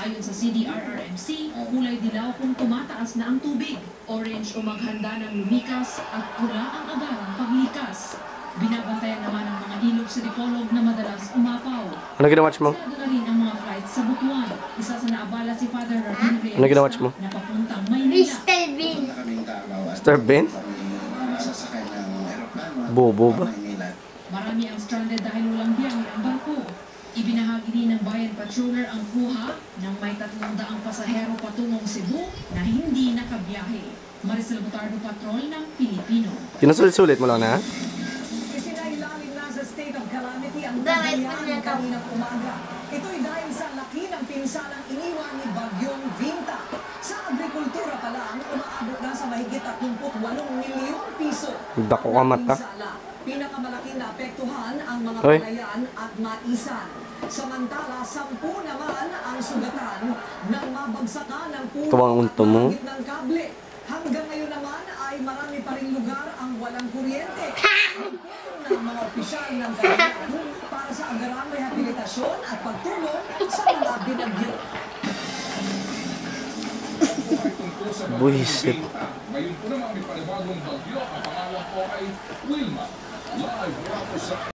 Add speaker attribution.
Speaker 1: Ayon sa CDRRMC, kulay dilaw kung tumataas na ang tubig, orange kung maghanda ng lumikas, at pula ang agarang paglikas. Binabantayan naman ang mga ilog sa Dipolog na madalas umapaw.
Speaker 2: Ano gina-watch mo?
Speaker 1: Sarado na rin ang mga flights sa Butuan. Isa sa naabala si Father Rabin Reyes
Speaker 2: Ano gina-watch mo?
Speaker 1: na papuntang Maynila.
Speaker 3: Crystal Bean.
Speaker 2: Star Ben? Bobo ba?
Speaker 1: Marami ang stranded dahil walang biyahe ang barko. Ibinahagi din ng Bayan Patroller ang kuha ng may tatlong daang pasahero patungong Cebu na hindi nakabiyahe. Maricel Butardo Patrol ng Pilipino.
Speaker 2: Pinasulit-sulit mo lang na?
Speaker 4: Isinailalim na sa state of calamity ang
Speaker 3: na-
Speaker 4: kaninang umaga. Ito'y dahil sa laki ng pinsalang iniwan ni Bagyong Vinta. Sa agrikultura pa lang, umaabot na sa mahigit 38 milyong piso.
Speaker 2: Dako ka mata.
Speaker 4: pinsala. Pinakamalaking naapektuhan ang mga
Speaker 2: Hoy.
Speaker 4: palayan at maisan. Samantala, sampu naman ang sugatan ng mabagsakan ng puno at mahigit ng kable. Hanggang ngayon naman ay marami pa rin lugar ang walang kuryente. ng mga opisyal ng Cagayan para sa agarang rehabilitasyon at pagtulong sa mga binagyo.
Speaker 2: Buisit.
Speaker 5: Ngayon po naman may panibagong bagyo. Ang pangalan po ay Wilma. Live mula po sa